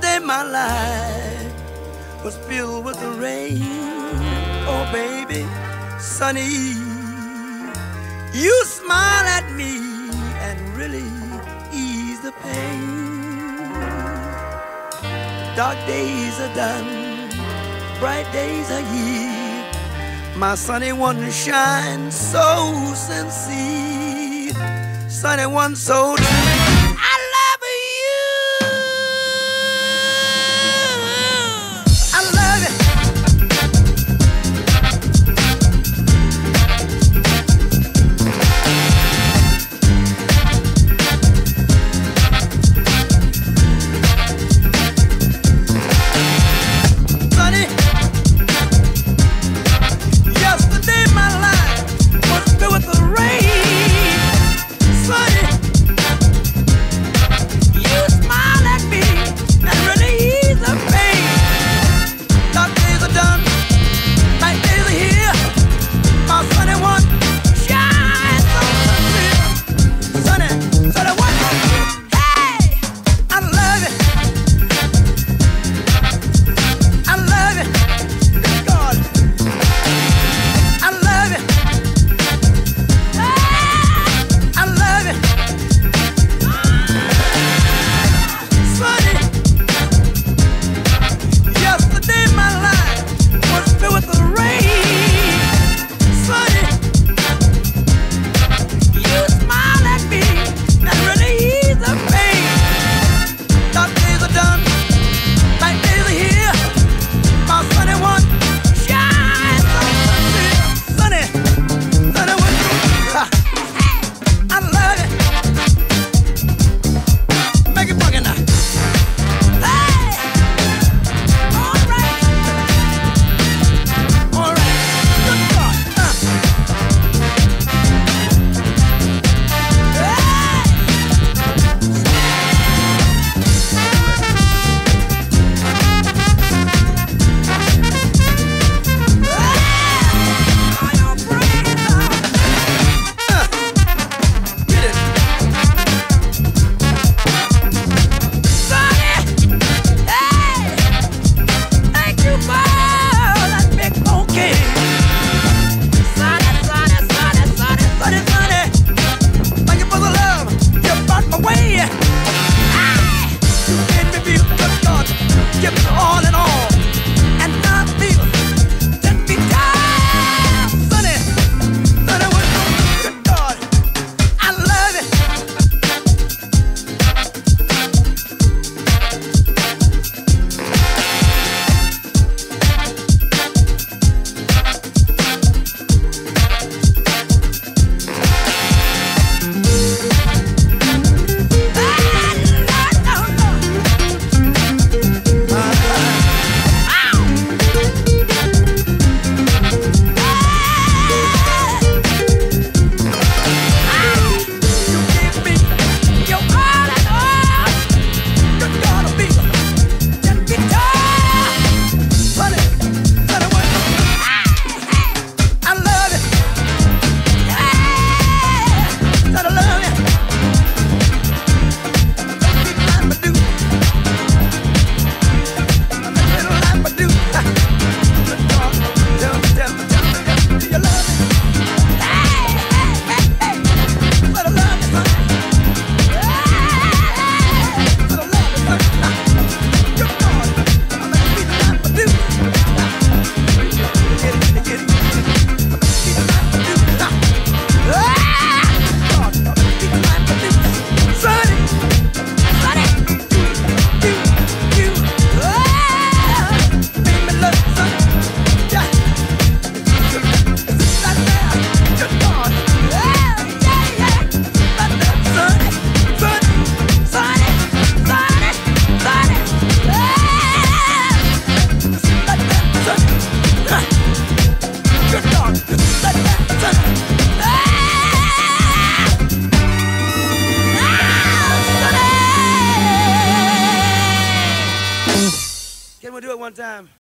Yesterday my life was filled with the rain. Oh baby, sunny, you smile at me and really ease the pain. Dark days are done, bright days are here. My sunny one shines so sincere, sunny one so true. One time?